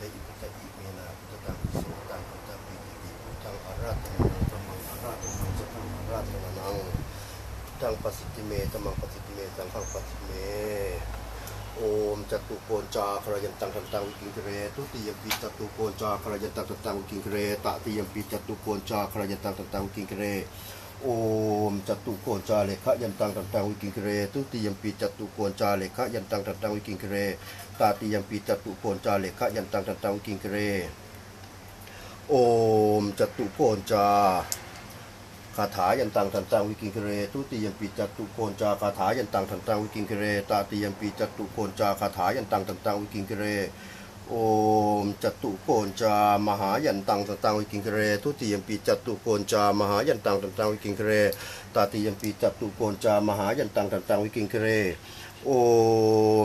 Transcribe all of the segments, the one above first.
ตยิพุทธอิเมนาพุทธตังโสตังพุทธปิติปิพุทธังอาราธนาธรรมังอาราธนังสัพพังอาราธนานังตังปัสสิติเมตัมังปัสสิติเมตังขังปัสสิเมโอมจตุโกนจาครายันตังตังตังกิงเกเรตุติยมปีจตุโกนจาครายันตังคันตังกิงเกเรตติยมปีจตุโกนจาครายันตังคันตังกิงกเร โอมจตุโกนจาเลขะยันตังทันตังวิกิงเรทุติยมปีจตุโกนจาเลขะยันตังทันตังวิกิงเรตาติยมปีจตุโกนจาเลขะยันตังทันตังวิกิงเรโอมจตุโกนจาคาถายันตังทันตังวิกิงเคเรทุติยมปีจัตุโกนจาคาถายันตังทันตังวิกิงเคเรตาติยมปีจัตุโกนจาคาถายันตังทันตังวิกิงเคเร โอมจตุโกนจามหายันตังทันตังวิกิงเคเร ทุติยมปีจตุโกนจามหายันตังทันตังวิกิงเคเรตาติยมปีจตุโกนจามหายันตังทันตังวิกิงเคเรโอ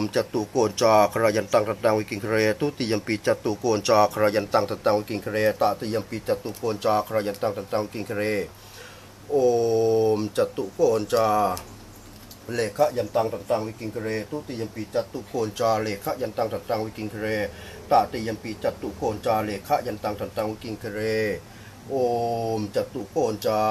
มจตุโกนจาครายันตังทันตังวิกิงเคเรทุติยมปีจตุโกนจาครายันตังทันตังวิกิงเคเรตาติยมปีจตุโกนจาครายันตังทันตังวิกิงเคเรโอมจตุโกนจา เลขะยันตังตังตังวิกิงเคเรตุติยมปีจัตุโกนจาเลขะยันตังตังตังวิกิงเคเรตาติยมปีจัตุโกนจาเลขะยันตังตังตังวิกิงเคเรโอมจัตุโกนจา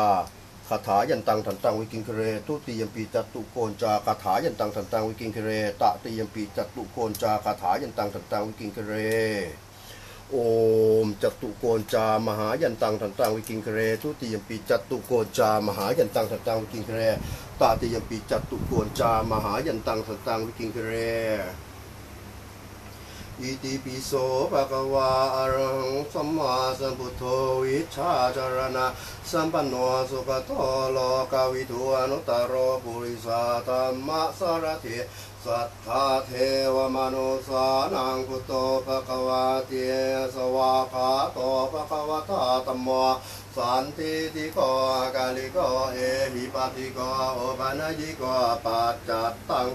คาถายันตังตังตังวิกิงเคเรตุติยมปีจัตุโกนจาคาถายันตังตังตังวิกิงเคเรตติยมปีจัตุโกนจาคาถายันตังตังตังวิกิงเคเร โอมจตุโกนจามหายันตังทันตังวิกิงเคเรทุติยมปีจตุโกนจามหายันตังทันตังวิกิงเคเรตาติยมปีจตุโกนจามหายันตังทันตังวิกิงเคเร อิติปิโสภะคะวาอระหังสัมมาสัมพุทโธวิชชาจารณะสัมปันโนสุขโตโลกวิทูอนุตตรโรปุริสาธัมมะสารถิสัทธาเทวมนุสานังพุโธภะคะวาเตสวาคาโตภะคะวะตาธัมโม สันติติโกกาลิโกเอหิปัสสิโกโอปัญญิโกปัจจัตตัง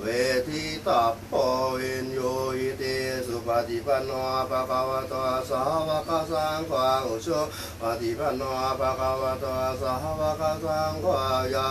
เวทิตัปโปวินโยอิเตสุปฏิปันโนภะคะวะโตสาวกสังฆังอุชุปฏิปันโนภะคะวะโตสาวกสังฆายา